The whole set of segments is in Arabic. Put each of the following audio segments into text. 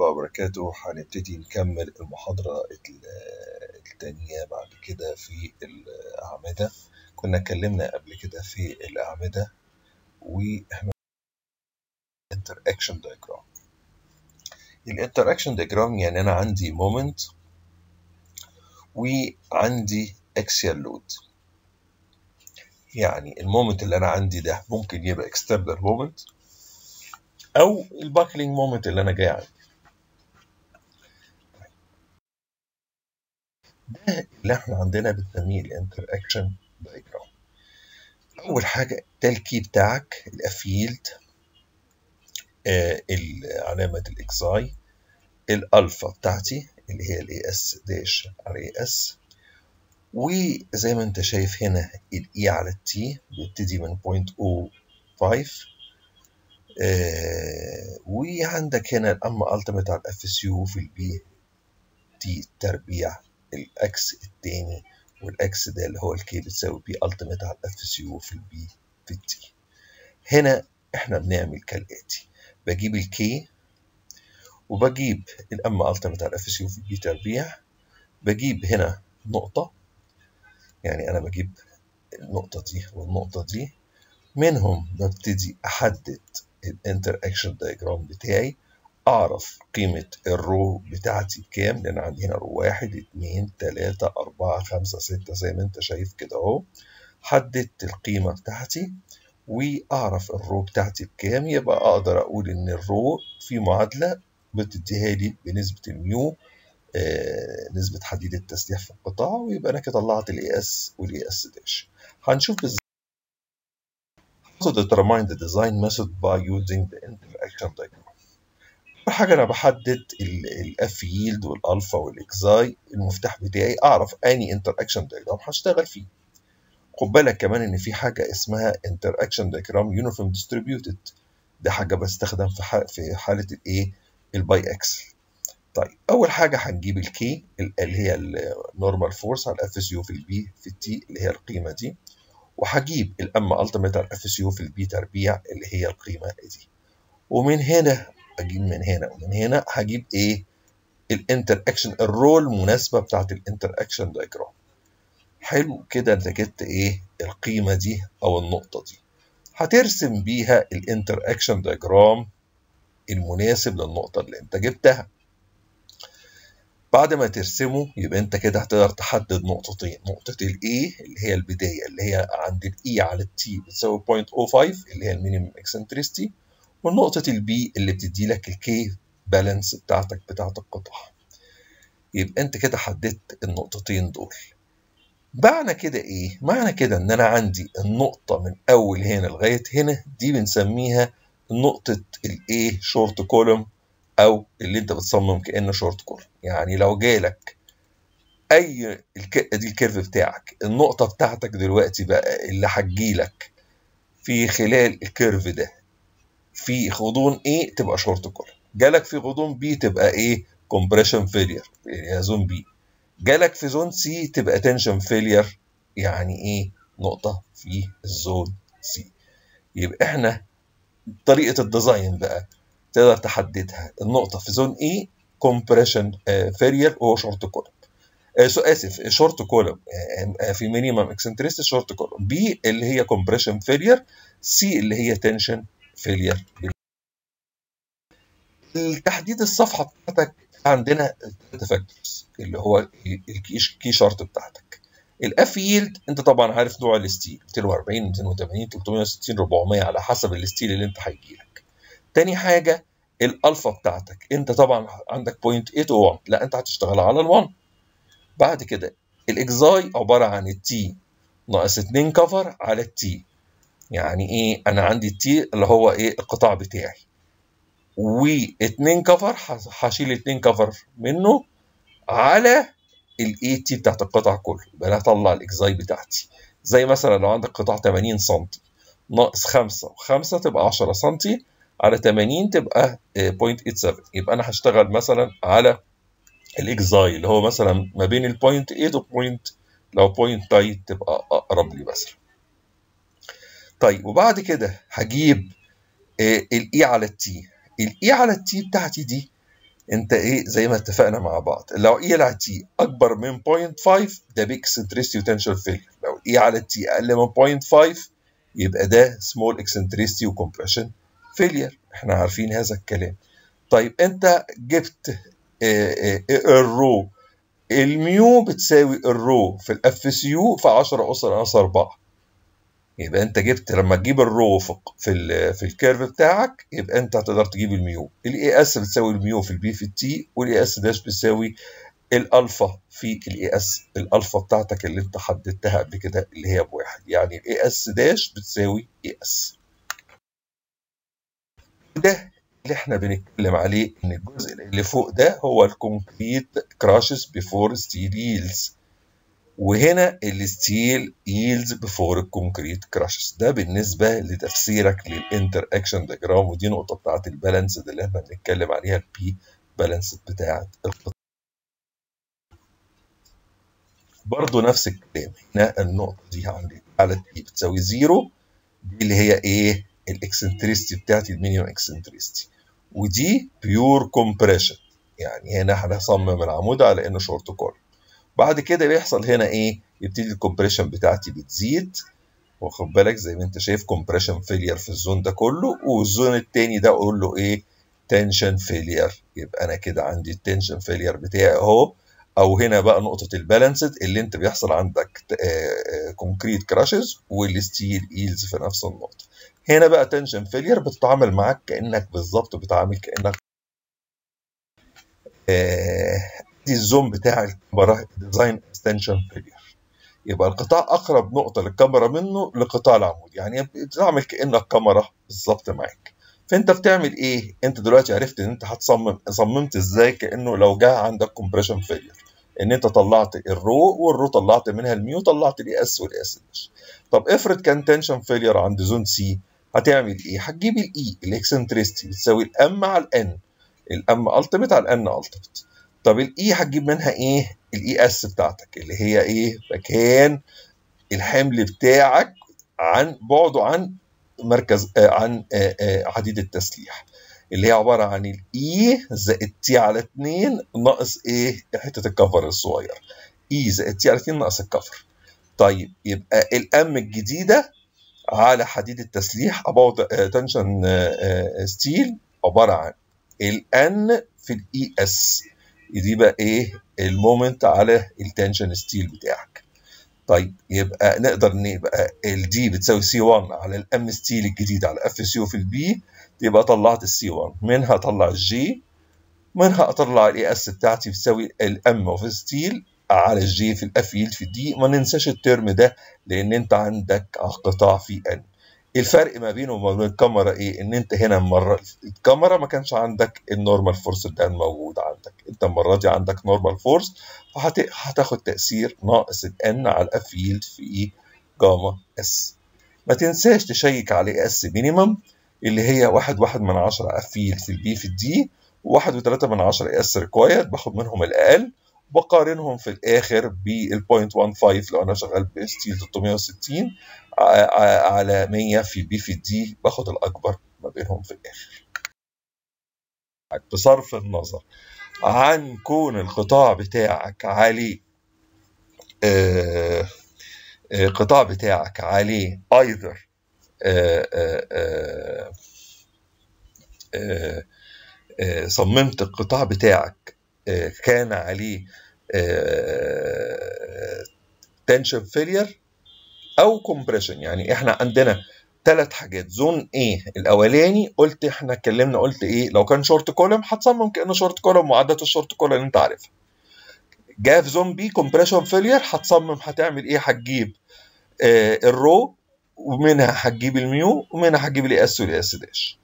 الله وبركاته. هنبتدي نكمل المحاضرة الثانية بعد كده في الأعمدة. كنا اتكلمنا قبل كده في الأعمدة وإحنا interaction diagram. ال interaction diagram يعني أنا عندي moment وعندي axial load. يعني ال moment اللي أنا عندي ده ممكن يبقى external moment أو ال buckling moment اللي أنا جاي عندي ده اللي إحنا عندنا بنسميه ال interaction diagram. أول حاجة ده ال key بتاعك ال F yield آه علامه ال xi ال alpha بتاعتي اللي هي ال As dash على As وزي ما انت شايف هنا ال e على ال t بيبتدي من 0.05 آه وعندك هنا ال M ultimate على ال Fcu في ال b t تربيع ال axis التاني وال axis ده اللي هو ال K بتساوي P ultimate على ال Fcu في ال b في ال t هنا إحنا بنعمل كالآتي. بجيب ال K وبجيب ال M ultimate على ال Fcu في ال b تربيع. بجيب هنا نقطة. يعني أنا بجيب النقطة دي والنقطة دي. منهم ببتدي أحدد ال interaction diagram بتاعي. أعرف قيمة ال rho بتاعتي بكام؟ لأن عندي هنا rho واحد اتنين تلاتة أربعة خمسة ستة زي ما أنت شايف كده أهو. حددت القيمة بتاعتي وأعرف ال rho بتاعتي بكام. يبقى أقدر أقول إن ال rho في معادلة بتديها لي بنسبة ال mu آه نسبة حديد التسليح في القطاع. ويبقى أنا كده طلعت ال As وال As dash هنشوف بالظبط to determine the design method by using the interaction diagram. أول حاجة أنا بحدد ال F yield وال alpha وال xi المفتاح بتاعي أعرف أني interaction diagram هشتغل فيه. خد بالك كمان إن في حاجة اسمها interaction diagram uniform distributed ده حاجة بستخدم في في حالة الإيه؟ ال biaxial. طيب أول حاجة هنجيب ال K اللي هي ال normal force على ال Fcu في ال b في ال t اللي هي القيمة دي. وهجيب ال M ultimate على Fcu في ال b تربيع اللي هي القيمة دي ومن هنا أجيب من هنا ومن هنا هجيب إيه؟ ال interaction ال rho المناسبة بتاعت ال interaction diagram حلو كده أنت جبت إيه؟ القيمة دي أو النقطة دي. هترسم بيها ال interaction diagram المناسب للنقطة اللي أنت جبتها. بعد ما ترسمه يبقى أنت كده هتقدر تحدد نقطتين. نقطة ال A اللي هي البداية اللي هي عند ال e على ال t بتساوي 0.05 اللي هي ال minimum eccentricity. ونقطة ال B اللي بتدي لك ال K balance بتاعتك بتاعت القطع. يبقى أنت كده حددت النقطتين دول. معنى كده إيه؟ معنى كده إن أنا عندي النقطة من أول هنا لغاية هنا دي بنسميها نقطة الايه short column أو اللي أنت بتصمم كأنه short column يعني لو جالك أي الك... دي ال curve بتاعك. النقطة بتاعتك دلوقتي بقى اللي هتجيلك في خلال ال curve ده. في غضون A تبقى short column جالك في غضون B تبقى إيه compression failure يعني zone B. جالك في zone C تبقى tension failure يعني إيه؟ نقطة في ال zone C يبقى إحنا طريقة ال design بقى تقدر تحددها. النقطة في zone A compression failure وهو short column سو آسف short column في minimum eccentricity short column B اللي هي compression failure C اللي هي tension failure التحديد الصفحة بتاعتك عندنا ثلاثة factors اللي هو ال key chart بتاعتك. ال F yield انت طبعا عارف نوع ال steel 240 280 360 400 على حسب ال steel اللي انت هيجيلك. تاني حاجة الألفا بتاعتك. أنت طبعا عندك 0.8 و 1 لا أنت هتشتغل على ال 1 بعد كده ال xi عبارة عن ال t ناقص 2 cover على ال t يعني إيه أنا عندي ال t اللي هو إيه القطاع بتاعي. و2 cover هشيل 2 cover منه على ال t بتاعت القطع كله. يبقى أنا هطلع ال xi بتاعتي. زي مثلا لو عندك قطاع 80 سم ناقص 5 و5 تبقى 10 سم على 80 تبقى 0.87 يبقى أنا هشتغل مثلا على ال xi اللي هو مثلا ما بين ال point 8 و point لو point 9 تبقى أقرب لي مثلا. طيب وبعد كده هجيب الاي على التي الاي على التي بتاعتي دي انت إيه زي ما اتفقنا مع بعض. لو e على t أكبر من 0.5 ده big eccentricity و tension failure لو e على t أقل من 0.5 يبقى ده small eccentricity و compression failure إحنا عارفين هذا الكلام. طيب انت جبت الرو ال mu بتساوي ال rho في ال Fcu في 10 اس ناقص 4 يبقى انت جبت لما تجيب ال rho في في, في ال curve بتاعك يبقى انت هتقدر تجيب ال mu. ال As بتساوي ال mu في ال b في ال t وال As dash بتساوي الالفا في ال As ال alpha بتاعتك اللي انت حددتها قبل كده اللي هي بواحد. يعني ال As dash بتساوي As ده اللي إحنا بنتكلم عليه إن الجزء اللي فوق ده هو ال concrete crushes before steel yields وهنا ال steel yields before ال concrete crushes ده بالنسبة لتفسيرك لل interaction diagram ودي نقطة بتاعت ال balance اللي إحنا بنتكلم عليها ال P balance بتاعت القطاع برضه نفس الكلام. هنا النقطة دي عند e على t بتساوي zero دي اللي هي إيه؟ ال eccentricity بتاعتي ال minimum eccentricity ودي pure compression يعني هنا هنصمم العمود على إنه short column بعد كده بيحصل هنا إيه؟ يبتدي ال compression بتاعتي بتزيد. واخد بالك؟ زي ما أنت شايف compression failure في ال zone ده كله وال zone التاني ده أقول له إيه؟ tension failure يبقى أنا كده عندي ال tension failure بتاعي أهو. أو هنا بقى نقطة ال balanced اللي أنت بيحصل عندك concrete crushes وال steel yields في نفس النقطة. هنا بقى tension failure بتتعامل معاك كأنك بالظبط بتعامل كأنك آه دي ال zone بتاع الكمرة design as tension failure يبقى القطاع أقرب نقطة للكمرة منه لقطاع العمود. يعني بتعمل كأنك كمرة بالظبط معاك. فأنت بتعمل إيه؟ أنت دلوقتي عرفت إن أنت هتصمم صممت إزاي كأنه لو جه عندك compression failure إن أنت طلعت ال rho وال rho طلعت منها ال mu طلعت ال As وال As dash طب افرض كان tension failure عند zone C هتعمل إيه؟ هتجيب ال e ال eccentricity بتساوي ال M على ال N ال M ultimate على ال N ultimate طب ال e هتجيب منها إيه؟ ال es بتاعتك اللي هي إيه؟ مكان الحمل بتاعك عن بعده عن مركز آه عن آه آه حديد التسليح. اللي هي عبارة عن ال e زائد t على 2 ناقص إيه؟ حتة ال cover الصغير. e زائد t على 2 ناقص ال cover. طيب يبقى ال M الجديدة على حديد التسليح about tension steel عبارة عن ال N في ال es دي بقى إيه ال moment على ال tension steel بتاعك. طيب يبقى نقدر نبقى ال d بتساوي C 1 على ال M steel الجديد على Fcu في ال b يبقى طلعت ال C 1 منها اطلع ال J منها اطلع ال As بتاعتي بتساوي الام اوف ستيل على الجي في الاف يلد في الدي ما ننساش ال term ده لأن أنت عندك قطاع في N الفرق ما بينه وما بين الكمرة إيه؟ إن أنت هنا المره الكمرة ما كانش عندك ال normal force ده موجود عندك. أنت المرة دي عندك normal force فهتاخد تأثير ناقص ال N على ال F yield في إيه؟ gamma s ما تنساش تـ check على As minimum اللي هي واحد واحد من عشرة F yield في ال b في ال d وواحد وتلاتة من عشرة As required باخد منهم الاقل بقارنهم في الآخر بال 0.15 لو أنا شغال بستيل 360 على 100 في بي في دي باخد الأكبر ما بينهم في الآخر. بصرف النظر عن كون القطاع بتاعك عليه آه القطاع بتاعك عليه either آه آه صممت القطاع بتاعك كان عليه tension failure أو compression يعني إحنا عندنا ثلاث حاجات. zone A الأولاني قلت إحنا اتكلمنا قلت إيه لو كان short column هتصمم كأنه short column معادلات ال short column اللي أنت عارفها. جاء في zone B compression failure هتصمم هتعمل إيه؟ هتجيب آه ال rho ومنها هتجيب ال mu ومنها هتجيب ال As وال As dash.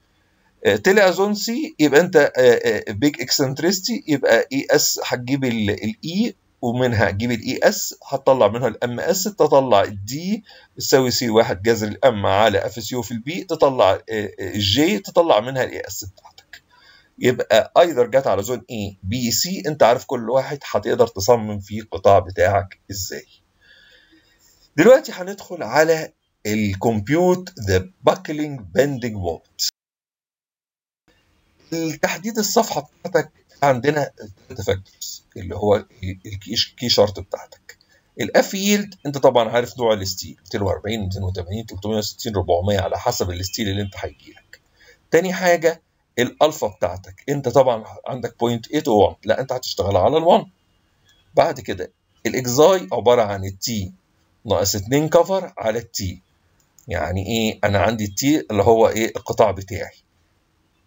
طلع zone C يبقى انت big eccentricity يبقى es هتجيب ال e ومنها هتجيب ال es هتطلع منها ال Ms تطلع ال d تساوي C واحد جذر ال M على Fcu في ال b تطلع ال J تطلع منها ال As بتاعتك. يبقى either جت على zone A B C انت عارف كل واحد هتقدر تصمم فيه القطاع بتاعك إزاي. دلوقتي هندخل على ال compute the buckling bending moment تحديد الصفحة بتاعتك عندنا ثلاثة factors اللي هو ال key chart بتاعتك. ال f yield انت طبعا عارف نوع ال steel 240 280 360 400 على حسب ال steel اللي انت هيجي لك تاني حاجة الالفا بتاعتك. انت طبعا عندك 0.8 و 1 لا انت هتشتغل على ال1 بعد كده ال xi عبارة عن ال t ناقص 2 cover على ال t يعني إيه؟ أنا عندي ال t اللي هو إيه؟ القطاع بتاعي.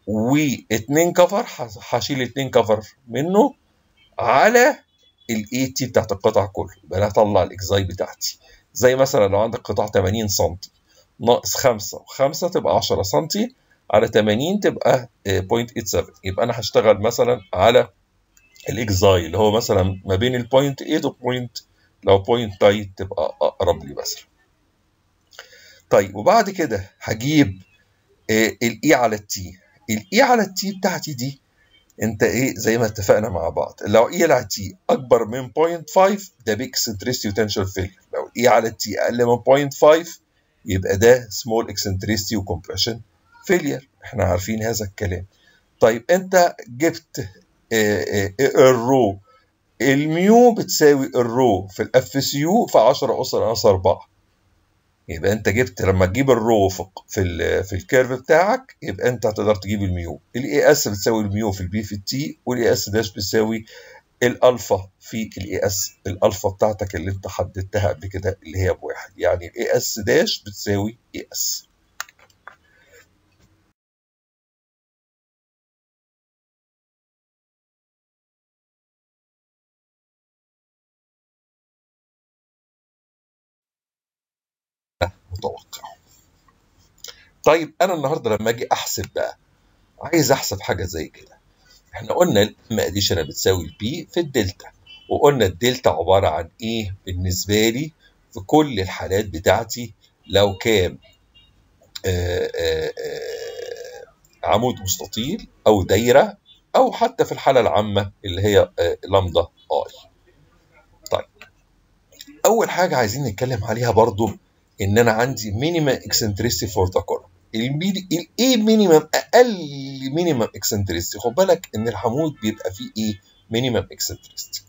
و2 cover هشيل 2 cover منه على ال a t بتاعت القطع كله. يبقى أنا هطلع ال xi بتاعتي. زي مثلا لو عندك قطاع 80 سم ناقص 5 و5 تبقى 10 سم على 80 تبقى 0.87 يبقى أنا هشتغل مثلا على ال xi اللي هو مثلا ما بين ال 0.8 و point لو point 9 تبقى أقرب لي مثلا. طيب وبعد كده هجيب الاي على التي الاي على التي بتاعتي دي؟ أنت إيه؟ زي ما اتفقنا مع بعض. لو e على t أكبر من 0.5 ده big eccentricity و tension failure لو e على t أقل من 0.5 يبقى ده small eccentricity و compression failure إحنا عارفين هذا الكلام. طيب أنت جبت ال rho ال mu بتساوي ال rho في ال f cu في 10 اس ناقص 4 يبقى انت جبت لما تجيب ال rho في في, ال في ال curve بتاعك يبقى انت هتقدر تجيب ال mu. ال A s بتساوي الميو في البي في التي والاي اس داش بتساوي الالفا في ال A s ال alpha بتاعتك اللي انت حددتها قبل كده اللي هي بواحد. يعني ال A s dash بتساوي A s متوقع. طيب أنا النهارده لما أجي أحسب بقى عايز أحسب حاجة زي كده. إحنا قلنا ال M addition بتساوي ال P في الدلتا وقلنا الدلتا عبارة عن إيه بالنسبة لي في كل الحالات بتاعتي لو كان آآ آآ عمود مستطيل أو دايرة أو حتى في الحالة العامة اللي هي lambda i طيب أول حاجة عايزين نتكلم عليها برضو إن أنا عندي minimum eccentricity for the column الايه minimum أقل minimum eccentricity خد بالك إن العمود بيبقى فيه إيه minimum eccentricity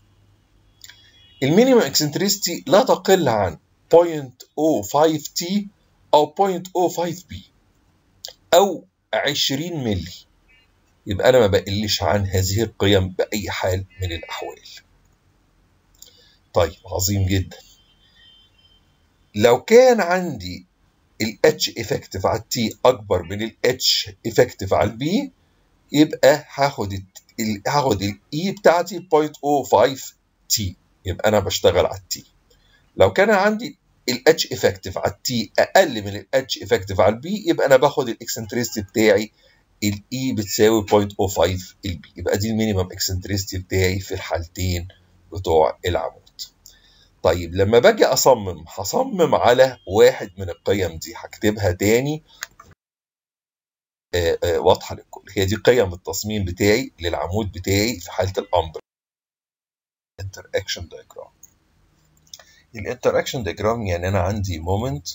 ال minimum eccentricity لا تقل عن 0.05 t أو 0.05 b أو 20 ملي يبقى أنا ما بقلش عن هذه القيم بأي حال من الأحوال. طيب عظيم جدا. لو كان عندي ال H effective على ال t أكبر من ال H effective على ال b يبقى هاخد ال هاخد ال E بتاعتي 0.05 t يبقى أنا بشتغل على ال t لو كان عندي ال H effective على ال t أقل من ال H effective على ال b يبقى أنا باخد ال eccentricity بتاعي ال E بتساوي 0.05 ال b يبقى دي ال minimum eccentricity بتاعي في الحالتين بتوع العمود. طيب لما باجي أصمم هصمم على واحد من القيم دي هكتبها تاني. آآ آآ واضحة للكل. هي دي قيم التصميم بتاعي للعمود بتاعي في حالة الأمر. Interaction diagram. ال interaction diagram يعني أنا عندي moment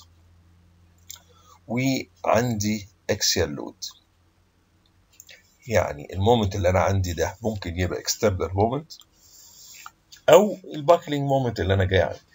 وعندي axial load يعني ال moment اللي أنا عندي ده ممكن يبقى external moment أو ال buckling moment اللي أنا جاي عندي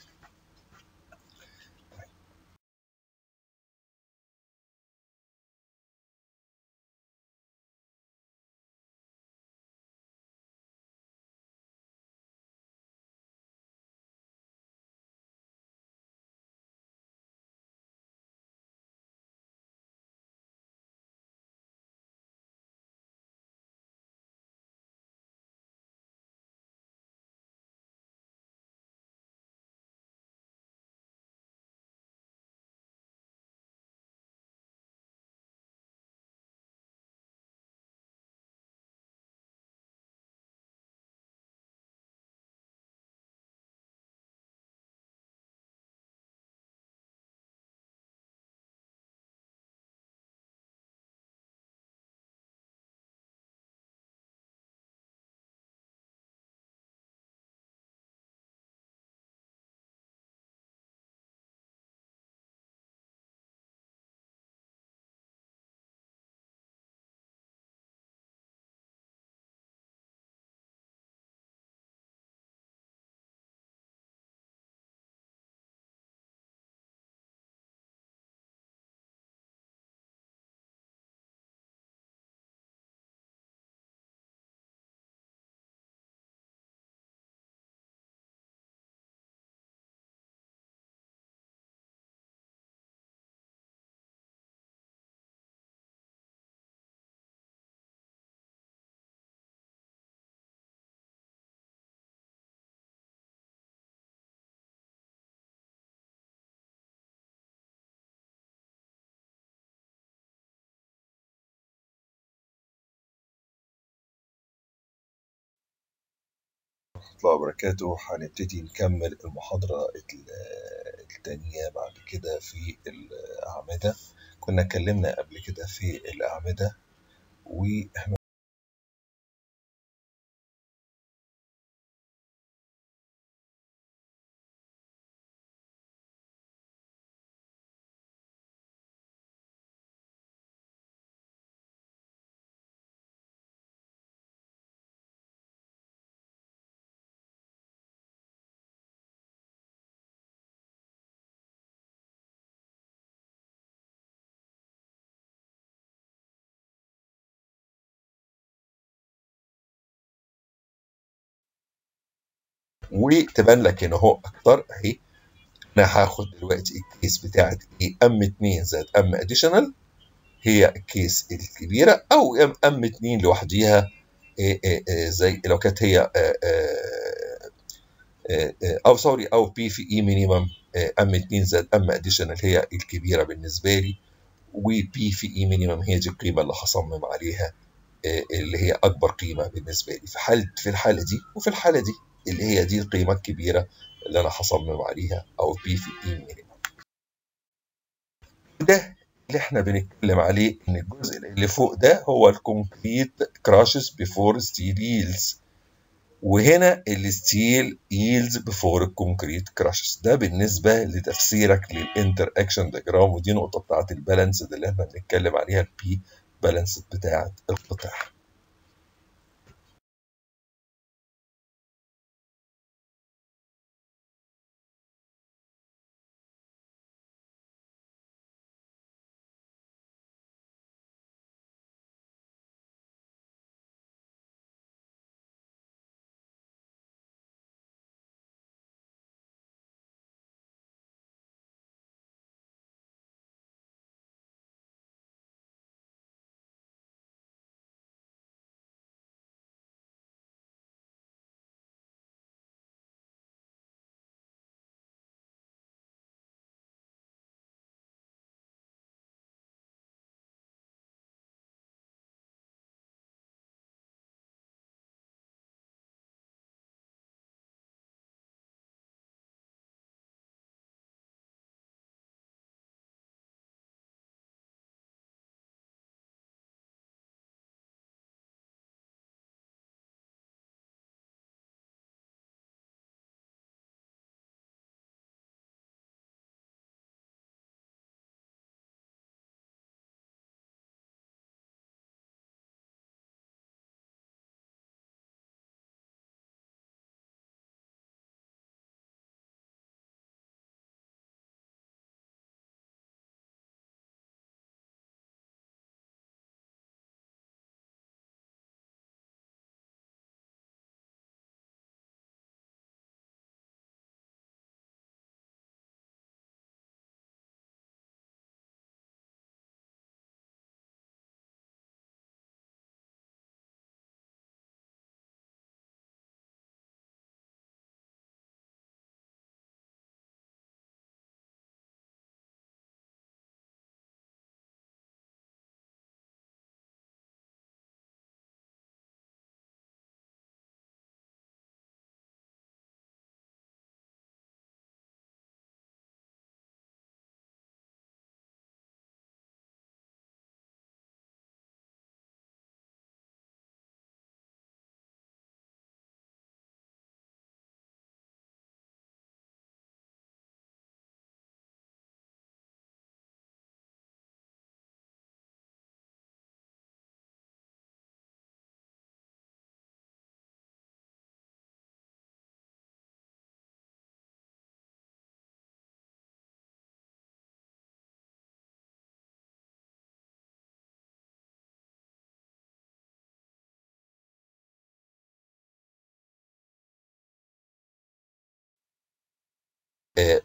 الله وبركاته. هنبتدي نكمل المحاضرة التانية بعد كده في الأعمدة. كنا اتكلمنا قبل كده في الأعمدة وإحنا وتبان لك هنا اهو أكتر. اهي أنا هاخد دلوقتي ال case بتاعت إيه M 2 زائد M additional هي ال case الكبيرة أو M M 2 لوحديها. إيه إيه إيه زي لو كانت هي أو sorry أو P في e minimum M 2 زائد M additional هي الكبيرة بالنسبة لي. و P في e minimum هي دي القيمة اللي هصمم عليها. اللي هي أكبر قيمة بالنسبة لي. في حاله في الحالة دي وفي الحالة دي اللي هي دي القيمة الكبيرة اللي أنا هصمم عليها أو P في e minimum ده اللي إحنا بنتكلم عليه إن الجزء اللي فوق ده هو ال concrete crushes before steel yields وهنا ال steel yields before ال concrete crushes ده بالنسبة لتفسيرك لل interaction diagram ودي نقطة بتاعت ال balance اللي إحنا بنتكلم عليها ال P بالانس بتاعت القطاع.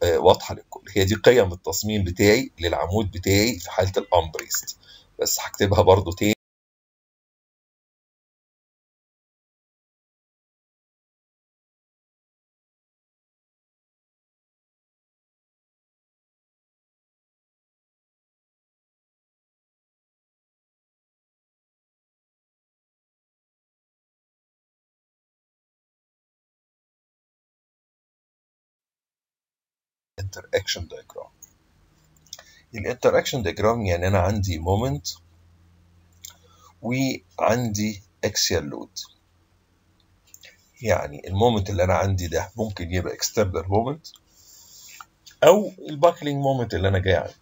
واضحة للكل. هي دي قيم التصميم بتاعي للعمود بتاعي في حالة الأمبريست. بس هكتبها برضو تاني. ال interaction diagram ال interaction diagram يعني أنا عندي moment وعندي axial load يعني ال moment اللي أنا عندي ده ممكن يبقى external moment أو ال buckling moment اللي أنا جاي عندي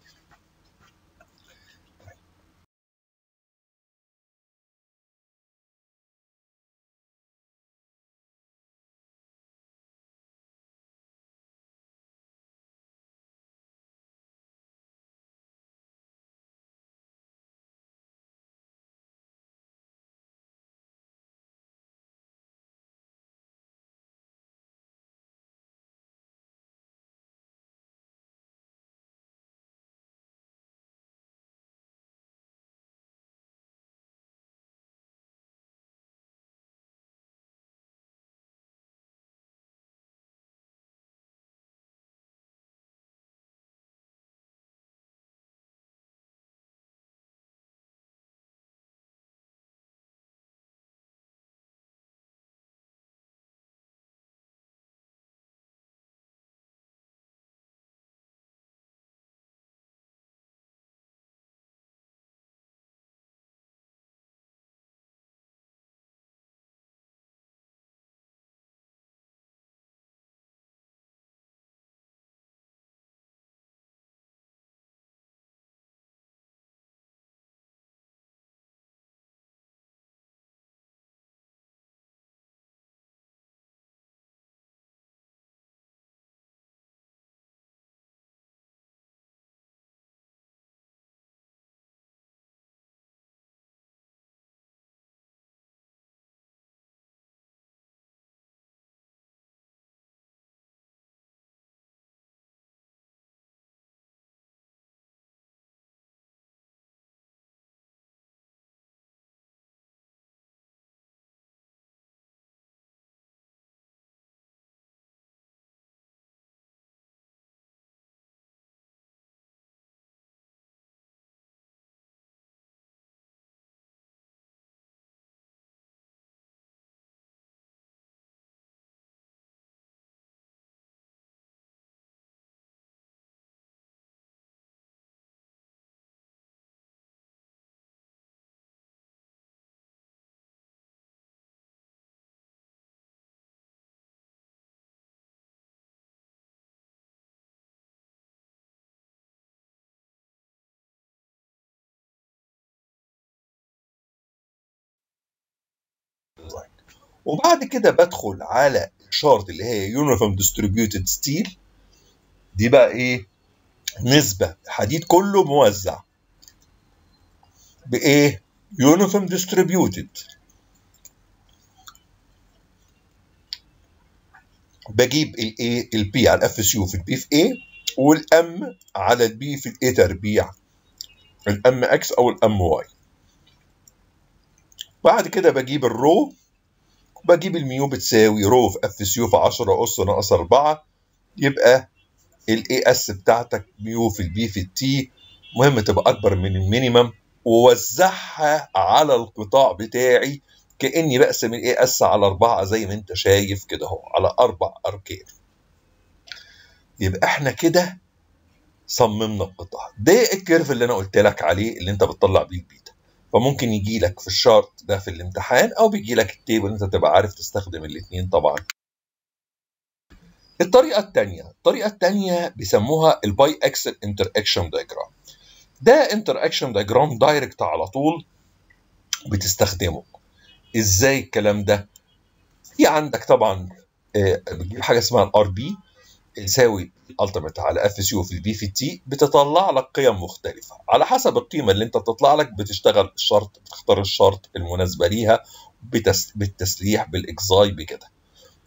وبعد كده بدخل على ال chart اللي هي uniform distributed steel دي بقى إيه؟ نسبة حديد كله موزع. بإيه؟ uniform distributed بجيب الايه ال P على ال f cu في ال b في a وال M على ال b في ال a تربيع. ال M x أو ال M y بعد كده بجيب ال rho بجيب ال mu بتساوي rho في Fcu في 10 أس ناقص 4 يبقى ال As بتاعتك mu في ال b في ال t مهم تبقى أكبر من ال minimum ووزعها على القطاع بتاعي كأني بقسم ال As على 4 زي ما أنت شايف كده أهو على أربع أركان. يبقى إحنا كده صممنا القطاع. ده ال curve اللي أنا قلت لك عليه اللي أنت بتطلع بيه البيتا. فممكن يجي لك في ال chart ده في الامتحان أو بيجي لك ال table أنت تبقى عارف تستخدم الاثنين طبعا. الطريقة الثانية الطريقة الثانية بيسموها ال biaxial interaction diagram ده interaction diagram direct على طول بتستخدمه. إزاي الكلام ده؟ في عندك طبعا بتجيب حاجة اسمها ال Rb يساوي ال ultimate على Fcu في ال b في ال t بتطلع لك قيم مختلفة. على حسب القيمة اللي أنت بتطلع لك بتشتغل ال chart بتختار ال chart المناسبة ليها بتس... بالتسليح بال xi بكده.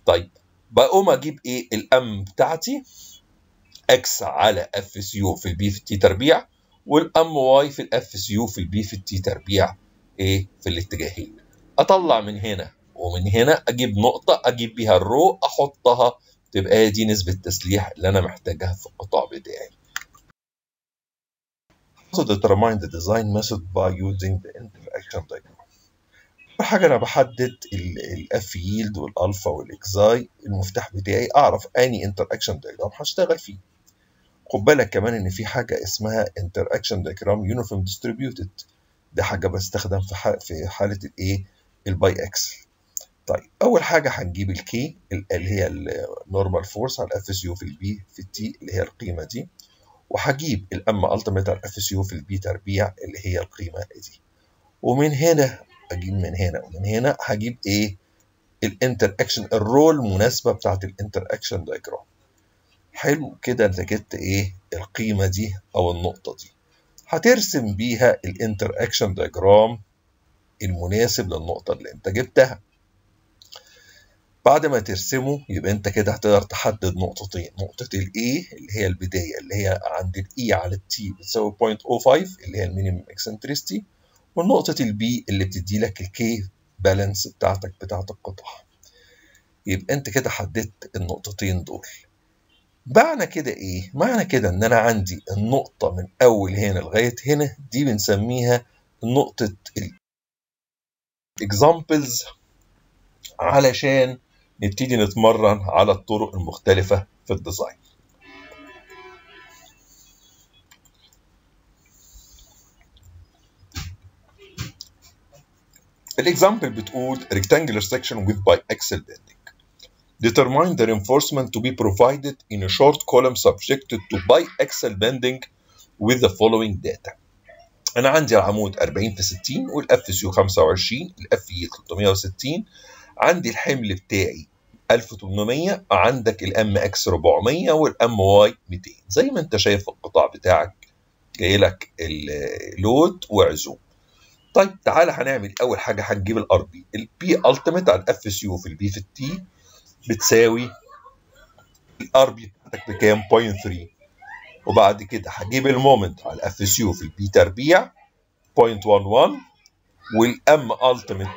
طيب بقوم أجيب إيه؟ ال M بتاعتي. x على Fcu في ال b في ال t تربيع وال My في ال Fcu في ال b في ال t تربيع. إيه؟ في الاتجاهين. أطلع من هنا ومن هنا أجيب نقطة أجيب بيها ال rho أحطها تبقى دي نسبة التسليح اللي أنا محتاجها في القطاع بتاعي. So determine the design method by using the interaction diagram. أول حاجة أنا بحدد ال F yield وال alpha وال xi المفتاح بتاعي أعرف أني interaction diagram هشتغل فيه. خد بالك كمان إن في حاجة اسمها interaction diagram uniform distributed دي حاجة بستخدم في في حالة الايه ال biaxial طيب أول حاجة هنجيب ال K اللي هي ال normal force على Fcu في ال b في ال t اللي هي القيمة دي وهجيب ال M ultimate اس يو في البي تربيع اللي هي القيمة دي. ومن هنا أجيب من هنا ومن هنا هجيب إيه ال interaction ال rho المناسبة بتاعت ال interaction diagram حلو كده أنت جبت إيه؟ القيمة دي أو النقطة دي. هترسم بيها ال interaction diagram المناسب للنقطة اللي أنت جبتها. بعد ما ترسمه يبقى انت كده هتقدر تحدد نقطتين. نقطة ال A اللي هي البداية اللي هي عند ال e على ال t بتساوي 0.05 اللي هي ال minimum eccentricity والنقطة ال B اللي بتدي لك ال K balance بتاعتك بتاعت القطاع. يبقى انت كده حددت النقطتين دول. معنى كده إيه؟ معنى كده إن أنا عندي النقطة من أول هنا لغاية هنا دي بنسميها نقطة ال examples علشان نبتدي نتمرن على الطرق المختلفة في ال design ال example بتقول rectangular section with biaxial bending determine the reinforcement to be provided in a short column subjected to biaxial bending with the following data أنا عندي العمود 40 في 60 وال Fcu 25 ال Fy 360 عندي الحمل بتاعي 1800 عندك ال Mx 400 وال My 200 زي ما أنت شايف القطاع بتاعك جاي لك ال load وعزوم. طيب تعالى هنعمل أول حاجة هنجيب ال Rb ال P ultimate على ال Fcu في ال b في ال t بتساوي ال Rb بتاعتك بكام؟ 0.3 وبعد كده هجيب ال moment على ال Fcu في ال b تربيع 0.11 وال M ultimate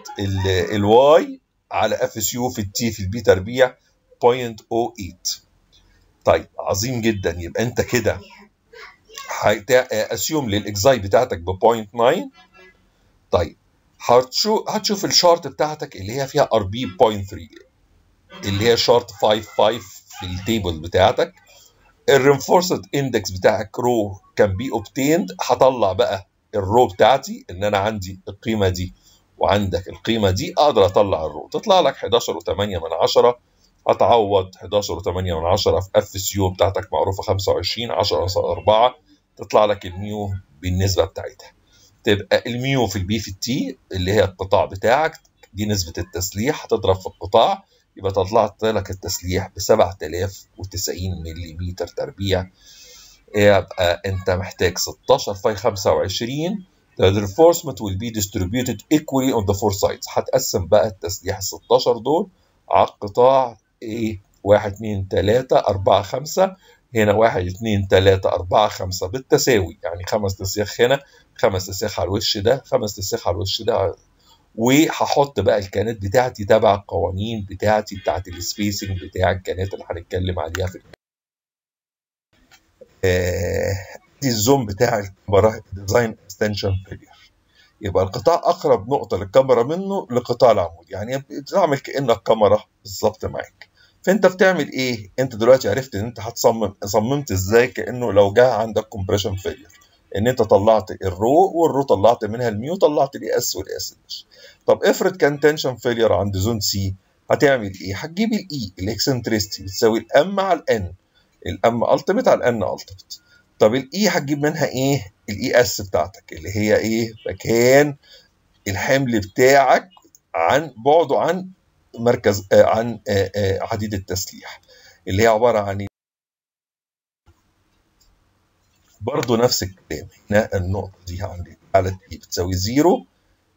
ال y على Fcu في ال t في ال b تربيع 0.08 طيب عظيم جدا. يبقى انت كده assume لل xi بتاعتك ب 0.9 طيب هتشوف هتشوف ال chart بتاعتك اللي هي فيها Rb 0.3 اللي هي chart 55 في ال table بتاعتك. ال reinforced index بتاعك rho can be obtained هطلع بقى ال rho بتاعتي إن أنا عندي القيمة دي. وعندك القيمة دي أقدر أطلع ال rho تطلع لك 11.8 من 10 هتعوض 11.8 من 10 في Fcu بتاعتك معروفة 25 10 4 تطلع لك ال mu بالنسبة بتاعتها. تبقى ال mu في ال b في ال t اللي هي القطاع بتاعك دي نسبة التسليح هتضرب في القطاع يبقى طلعت لك التسليح ب 7090 ملم تربيع. يبقى أنت محتاج 16 في 25 The reinforcement will be distributed equally on the four sides. هتقسم بقى التسليح ال 16 دول على القطاع إيه 1 2 3 4 5 هنا 1 2 3 4 5 بالتساوي. يعني خمس تسياخ هنا خمس تسياخ على الوش ده خمس تسياخ على الوش ده. وهحط بقى الكانات بتاعتي تبع القوانين بتاعتي بتاعت ال spacing بتاع الكانات اللي هنتكلم عليها في آه دي ال zone بتاع الكمرة design as tension failure يبقى القطاع أقرب نقطة للكمرة منه لقطاع العمود. يعني بتعمل كأنك كمرة بالظبط معاك. فأنت بتعمل إيه؟ أنت دلوقتي عرفت إن أنت هتصمم صممت إزاي كأنه لو جه عندك compression failure إن أنت طلعت ال rho وال rho طلعت منها ال mu طلعت ال As وال As طب افرض كان tension failure عند zone C هتعمل إيه؟ هتجيب ال e ال eccentricity بتساوي الام على الان الام التيميت على الان التيميت طب ال e هتجيب منها إيه؟ ال es بتاعتك اللي هي إيه؟ مكان الحمل بتاعك عن بعده عن مركز آه عن آه آه حديد التسليح اللي هي عبارة عن برضه نفس الكلام. هنا النقطة دي عندي على t بتساوي zero.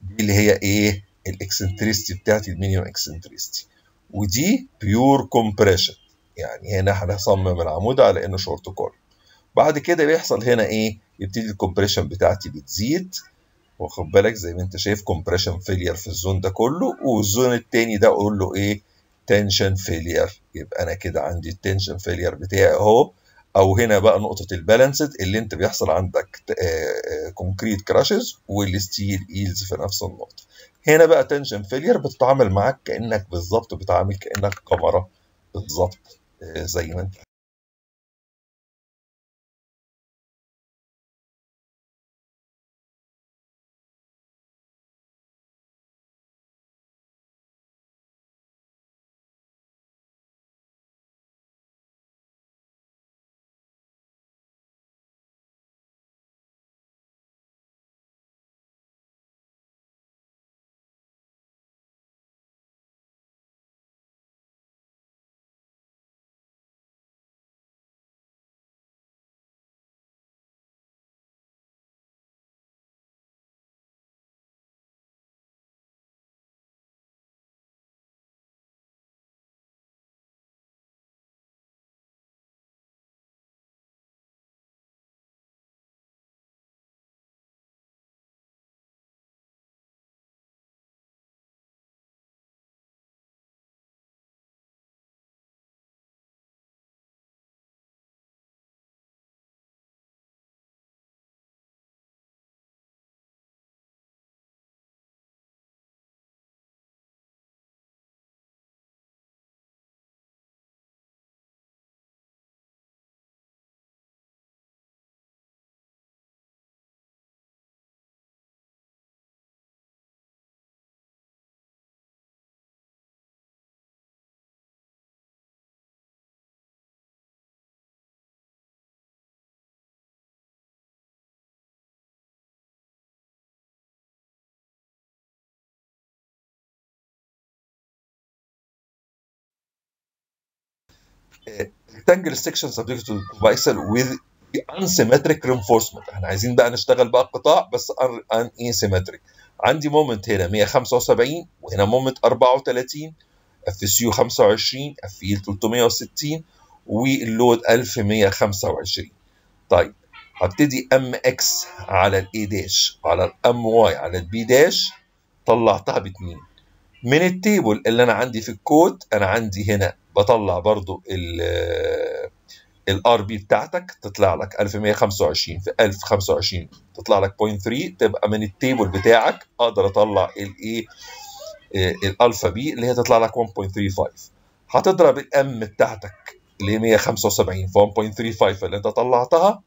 دي اللي هي إيه؟ ال eccentricity بتاعتي ال minimum eccentricity. ودي pure compression يعني هنا هنصمم العمود على إنه short column بعد كده بيحصل هنا إيه؟ يبتدي ال compression بتاعتي بتزيد. واخد بالك؟ زي ما أنت شايف compression failure في ال zone ده كله. وال zone التاني ده أقول له إيه؟ tension failure يبقى أنا كده عندي ال tension failure بتاعي أهو. أو هنا بقى نقطة ال balanced اللي أنت بيحصل عندك concrete crushes وال steel yields في نفس النقطة. هنا بقى tension failure بتتعامل معاك كأنك بالظبط بتعامل كأنك كمرة بالظبط زي ما أنت rectangle section subject to biaxial with unsymmetric reinforcement. إحنا عايزين بقى نشتغل بقى القطاع بس unsymmetric. عندي moment هنا 175 وهنا moment 34 Fcu 25 Fy 360 وال load 1125 طيب هبتدي M x على ال a dash على ال M y على ال b dash طلعتها باتنين. من ال table اللي أنا عندي في الكود أنا عندي هنا بطلع برضو ال Rb بتاعتك تطلع لك 1125 في 1025 تطلع لك 0.3 تبقى من ال table بتاعك أقدر أطلع الايه ال alpha b اللي هي تطلع لك 1.35 هتضرب ال M بتاعتك اللي هي 175 في 1.35 اللي أنت طلعتها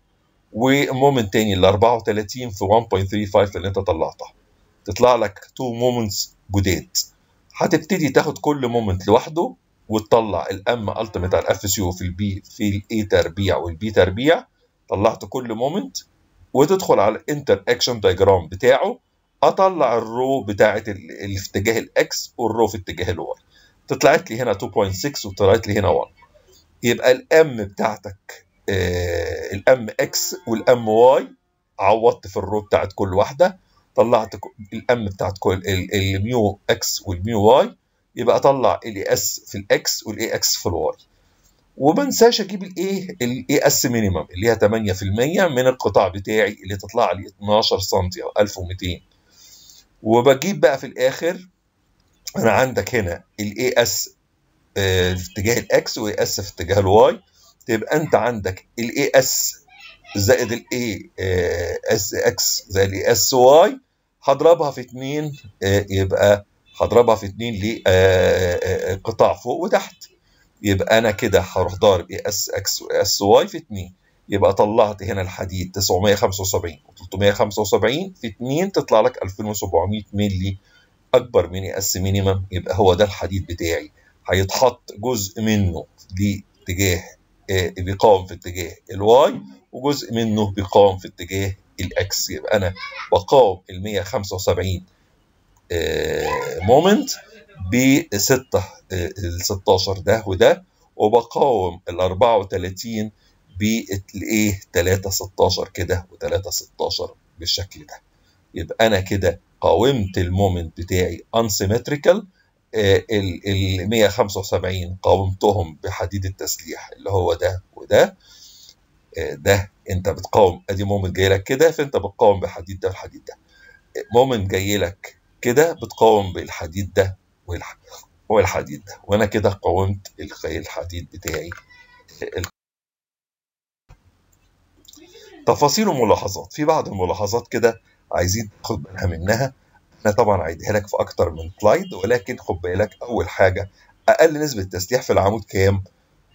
و moment تاني ال 34 في 1.35 اللي أنت طلعتها. تطلع لك 2 moments جداد. هتبتدي تاخد كل moment لوحده وتطلع ال M ultimate على ال Fc في ال b في ال a تربيع وال b تربيع. طلعت كل moment وتدخل على ال interaction diagram بتاعه. أطلع ال rho بتاعه اللي في اتجاه ال x وال rho في اتجاه ال y طلعت لي هنا 2.6 وطلعت لي هنا 1 يبقى ال M بتاعتك آه ال M x وال M y عوضت في ال rho بتاعت كل واحدة. طلعت ال M بتاعت كل ال mu x وال mu y يبقى أطلع الاي اس في الاكس والاي إكس في الواي وما انساش أجيب الايه ال As minimum اللي هي 8% من القطاع بتاعي اللي تطلع لي 12 سم أو 1200 وبجيب بقى في الآخر أنا عندك هنا الاي اس في اتجاه الاكس واي اس في اتجاه الواي تبقى أنت عندك الاي اس زائد الاي اس إكس زائد الاي اس واي هضربها في 2 يبقى هضربها في 2 لقطاع فوق وتحت. يبقى أنا كده هروح ضارب اي أس أكس أس واي في 2 يبقى طلعت هنا الحديد 975 و375 في 2 تطلع لك 2700 مللي أكبر من As minimum يبقى هو ده الحديد بتاعي. هيتحط جزء منه لاتجاه بيقاوم في اتجاه ال y وجزء منه بيقاوم في اتجاه ال x يبقى أنا بقاوم ال 175 moment ب 6 ال 16 ده وده وبقاوم ال 34 بالايه 3 16 كده و3 16 بالشكل ده. يبقى أنا كده قاومت ال moment بتاعي unsymmetrical ال 175 قاومتهم بحديد التسليح اللي هو ده وده. ده انت بتقاوم ادي مومنت جاي لك كده فانت بتقاوم بحديد ده والحديد ده. مومنت جاي لك كده بتقاوم بالحديد ده والحديد ده. وأنا كده قاومت الحديد بتاعي. تفاصيل وملاحظات. في بعض الملاحظات كده عايزين تاخد بالها منها. أنا طبعا عيدها لك في أكتر من slide ولكن خد بالك أول حاجة أقل نسبة تسليح في العمود كام؟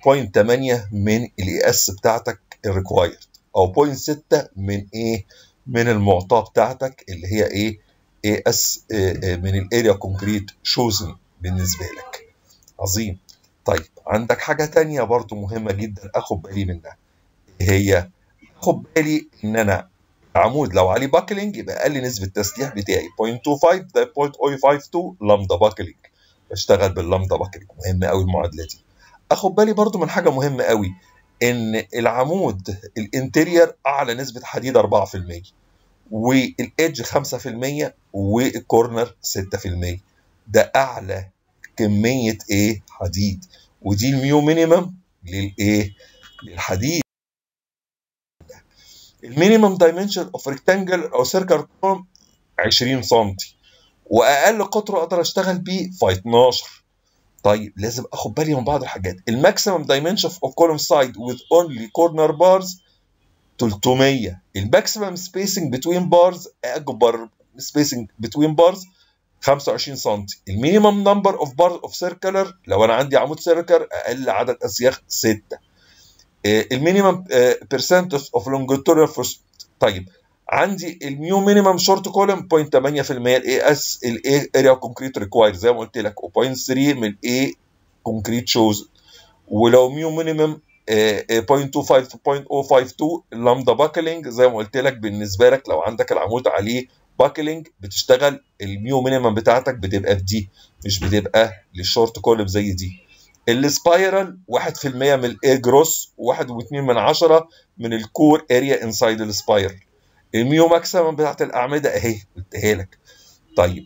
0.8 من ال As بتاعتك. ال required أو 0.6 من إيه من المعطاه بتاعتك اللي هي إيه As من ال area concrete chosen بالنسبة لك. عظيم. طيب عندك حاجة تانية برضو مهمة جدا أخد بالي منها. هي؟ خد بالي إن أنا العمود لو عليه buckling يبقى أقل نسبة تسليح بتاعي. 0.25 ده 0.052 lambda buckling بشتغل بال lambda buckling مهمه قوي المعادلة دي. أخد بالي برضو من حاجة مهمة قوي إن العمود ال interior أعلى نسبة حديد 4% وال edge 5% وال corner 6% ده أعلى كمية إيه؟ حديد. ودي ال mu minimum للايه للحديد. ال minimum dimension of rectangle or circle column 20 سم وأقل قطر أقدر أشتغل بيه في 12 طيب لازم آخد بالي من بعض الحاجات. ال maximum dimension of column side with only corner bars 300 ال maximum spacing between bars أكبر spacing between bars 25 سم ال minimum number of bars of circular لو أنا عندي عمود circular أقل عدد أسياخ 6 ال minimum percent of longitudinal طيب عندي ال mu minimum short column 0.8% ال As ال area concrete required زي ما قلت لك و0.3 من ال A concrete chosen ولو mu minimum 0.25 0.052 ال lambda buckling زي ما قلت لك بالنسبة لك لو عندك العمود عليه buckling بتشتغل ال mu minimum بتاعتك بتبقى في دي مش بتبقى لل short column زي دي. ال spiral 1% من ال area gross و1.2 من عشرة من ال core area inside ال spiral ال mu maximum بتاعت الأعمدة. اهي قلتها لك. طيب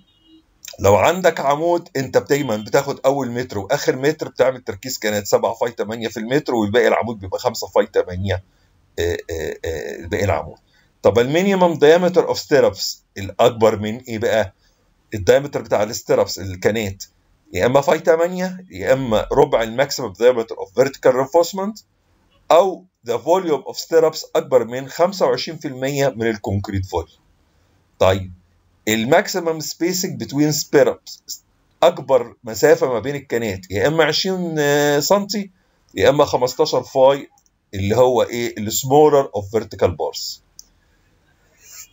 لو عندك عمود أنت دايما بتاخد أول متر وآخر متر بتعمل تركيز كانت 7 phi 8 في المتر والباقي العمود بيبقى 5 phi 8 باقي العمود. طب ال minimum diameter of stirrups الأكبر من إيه بقى؟ ال diameter بتاع ال stirrups الكانات يا إما phi 8 يا إما ربع ال maximum diameter of vertical reinforcement أو the volume of stirrups أكبر من 25% من ال concrete volume طيب ال maximum spacing between stirrups أكبر مسافة ما بين الكانات يا إما 20 سم يا إما 15 phi اللي هو إيه؟ ال smaller of vertical bars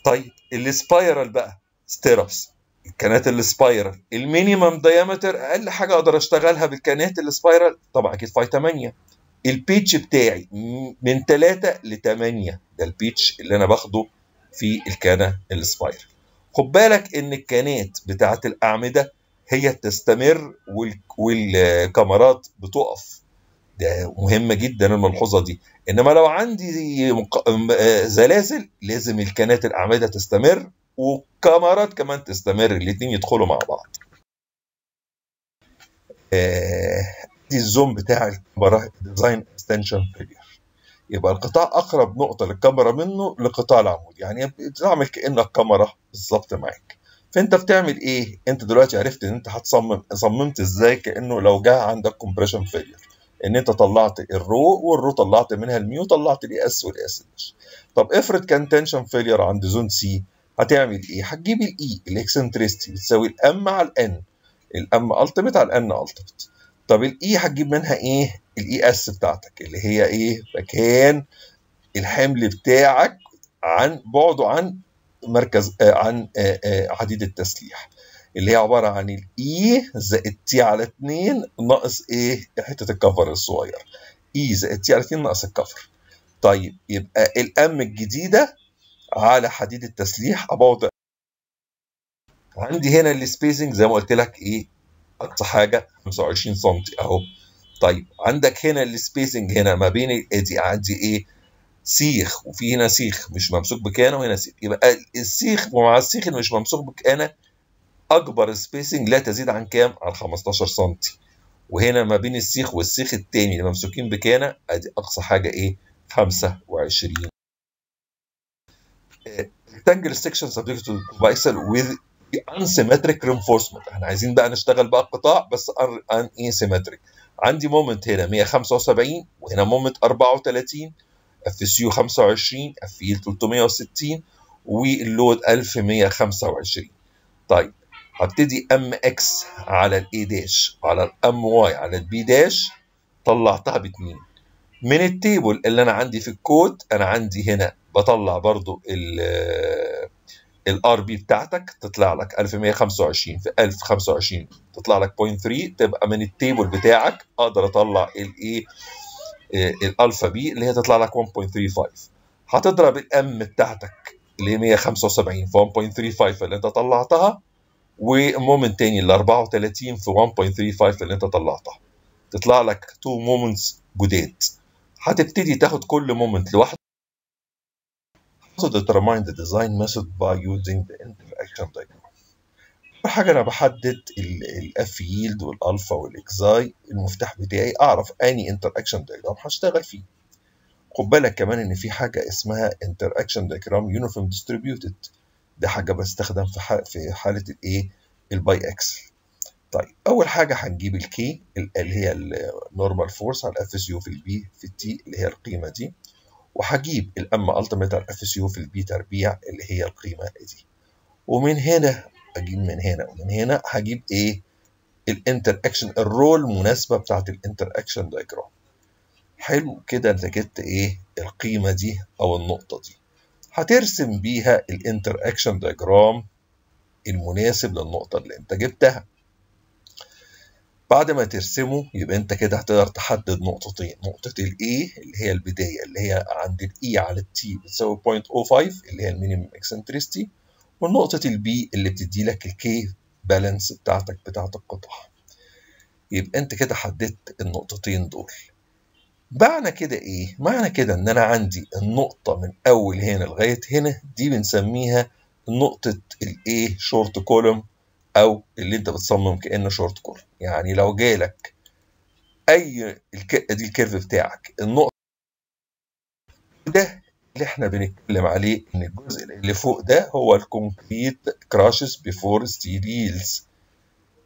طيب ال spiral بقى stirrups الكانات ال spiral ال minimum diameter أقل حاجة أقدر أشتغلها بالكانات ال spiral طبعا أكيد phi 8 ال pitch بتاعي من 3 ل 8 ده ال pitch اللي أنا باخده في الكانة ال spiral خد بالك إن الكانات بتاعت الأعمدة هي تستمر والكمرات بتقف. ده مهمة جدا الملحوظة دي. إنما لو عندي زلازل لازم الكانات الأعمدة تستمر والكمرات كمان تستمر الاتنين يدخلوا مع بعض. دي ال zone بتاع الكمرة design as tension failure يبقى القطاع أقرب نقطة للكمرة منه لقطاع العمود. يعني بتعمل كأنك كمرة بالظبط معاك. فأنت بتعمل إيه؟ أنت دلوقتي عرفت إن أنت هتصمم صممت إزاي كأنه لو جه عندك compression failure إن أنت طلعت ال rho وال rho طلعت منها ال mu طلعت ال As وال As طب افرض كان tension failure عند zone C هتعمل إيه؟ هتجيب ال e ال eccentricity بتساوي الام على الان الام التيميت على الان التيميت طب ال e هتجيب منها إيه؟ ال es بتاعتك اللي هي إيه؟ مكان الحمل بتاعك عن بعده عن مركز آه عن آه آه حديد التسليح. اللي هي عبارة عن ال e زائد t على 2 ناقص إيه؟ حتة ال cover الصغير. e زائد t على 2 ناقص ال cover. طيب يبقى ال M الجديدة على حديد التسليح ابعد عندي هنا ال spacing زي ما قلت لك إيه؟ أقصى حاجة 25 سم أهو. طيب عندك هنا ال spacing هنا ما بين ادي عندي إيه؟ سيخ وفي هنا سيخ مش ممسوك بكانه وهنا سيخ. يبقى السيخ ومع السيخ اللي مش ممسوك بكانه أكبر سبيسنج لا تزيد عن كام؟ عن 15 سم وهنا ما بين السيخ والسيخ التاني اللي ممسوكين بكانه أدي أقصى حاجة إيه؟ 25 rectangle section subject to bicycle with unsymmetric reinforcement. إحنا عايزين بقى نشتغل بقى القطاع بس ان asymmetric عندي moment هنا 175 وهنا moment 34 Fcu 25 F yield 360 وال load 1125 طيب هبتدي Mx على ال a dash على ال My على ال b dash طلعتها باتنين. من ال table اللي أنا عندي في الكود أنا عندي هنا بطلع برضو ال Rb بتاعتك تطلع لك 1125 في 1025 تطلع لك 0.3 تبقى من ال table بتاعك أقدر أطلع الايه ال alpha b اللي هي تطلع لك 1.35 هتضرب ال M بتاعتك اللي هي 175 في 1.35 اللي انت طلعتها و moment تاني ال 34 في 1.35 اللي انت طلعتها. تطلع لك 2 moments جداد. هتبتدي تاخد كل moment لوحده to determine the design method by using the interaction diagram. أول حاجة أنا بحدد ال F yield وال alpha وال xi المفتاح بتاعي أعرف أني interaction diagram هشتغل فيه. خد بالك كمان إن في حاجة اسمها interaction diagram uniform distributed دي حاجة بستخدم في في حالة الإيه؟ ال biaxial. طيب أول حاجة هنجيب ال K اللي هي ال normal force على ال Fcu في ال b في ال t اللي هي القيمة دي. وهجيب ال M ultimate على Fcu في ال b تربيع اللي هي القيمة دي. ومن هنا أجيب من هنا ومن هنا هجيب إيه؟ ال interaction ال rho المناسبه بتاعت ال interaction diagram. حلو كده أنت جبت إيه؟ القيمة دي أو النقطة دي. هترسم بيها ال interaction diagram المناسب للنقطة اللي أنت جبتها. بعد ما ترسمه يبقى انت كده هتقدر تحدد نقطتين. نقطة ال A اللي هي البداية اللي هي عند ال e على ال t بتساوي 0.05 اللي هي ال minimum eccentricity والنقطة ال B اللي بتدي لك ال K balance بتاعتك بتاعت القطاع يبقى انت كده حددت النقطتين دول. معنى كده إيه؟ معنى كده إن أنا عندي النقطة من أول هنا لغاية هنا دي بنسميها نقطة ال A short column أو اللي أنت بتصمم كأنه short column يعني لو جالك أي الك... دي ال curve بتاعك. النقطة ده اللي إحنا بنتكلم عليه إن الجزء اللي فوق ده هو ال concrete crushes before steel yields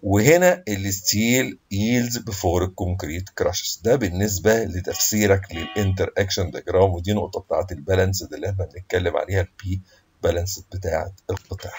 وهنا ال steel yields before ال concrete crushes ده بالنسبة لتفسيرك لل interaction diagram ودي نقطة بتاعت ال balance اللي إحنا بنتكلم عليها ال B balance بتاعت القطاع